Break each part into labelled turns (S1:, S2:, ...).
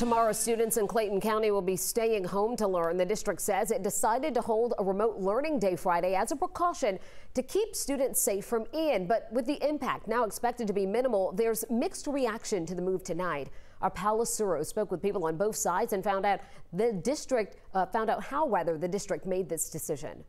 S1: Tomorrow, students in Clayton County will be staying home to learn. The district says it decided to hold a remote learning day Friday as a precaution to keep students safe from Ian. But with the impact now expected to be minimal, there's mixed reaction to the move tonight. Our Paola Suro spoke with people on both sides and found out the district uh, found out how rather the district made this decision.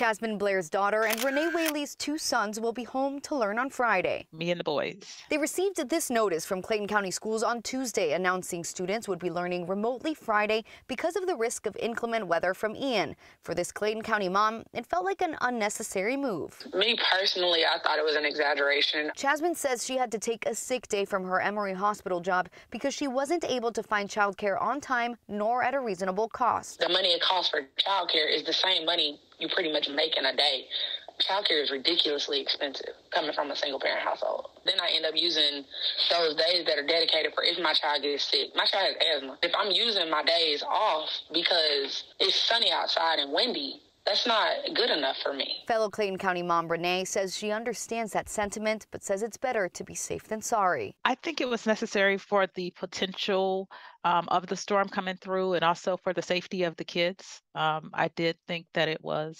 S2: Jasmine Blair's daughter and Renee Whaley's two sons will be home to learn on Friday.
S3: Me and the boys.
S2: They received this notice from Clayton County Schools on Tuesday announcing students would be learning remotely Friday because of the risk of inclement weather from Ian. For this Clayton County mom, it felt like an unnecessary move.
S4: Me personally, I thought it was an exaggeration.
S2: Jasmine says she had to take a sick day from her Emory Hospital job because she wasn't able to find childcare on time nor at a reasonable cost.
S4: The money it costs for childcare is the same money you pretty much make in a day. Childcare is ridiculously expensive coming from a single parent household. Then I end up using those days that are dedicated for if my child gets sick. My child has asthma. If I'm using my days off because it's sunny outside and windy, that's not good enough for me.
S2: Fellow Clayton County mom Renee says she understands that sentiment, but says it's better to be safe than sorry.
S3: I think it was necessary for the potential um, of the storm coming through and also for the safety of the kids. Um, I did think that it was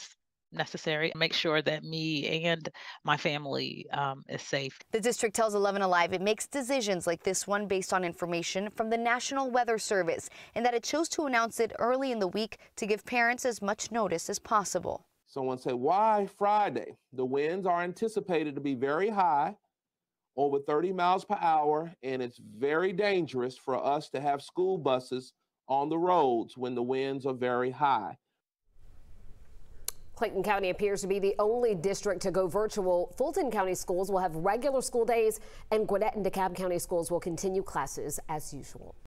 S3: necessary. Make sure that me and my family um, is safe.
S2: The district tells 11 Alive it makes decisions like this one based on information from the National Weather Service and that it chose to announce it early in the week to give parents as much notice as possible.
S5: Someone said, why Friday? The winds are anticipated to be very high, over 30 miles per hour, and it's very dangerous for us to have school buses on the roads when the winds are very high.
S1: Clayton County appears to be the only district to go virtual. Fulton County schools will have regular school days, and Gwinnett and DeKalb County schools will continue classes as usual.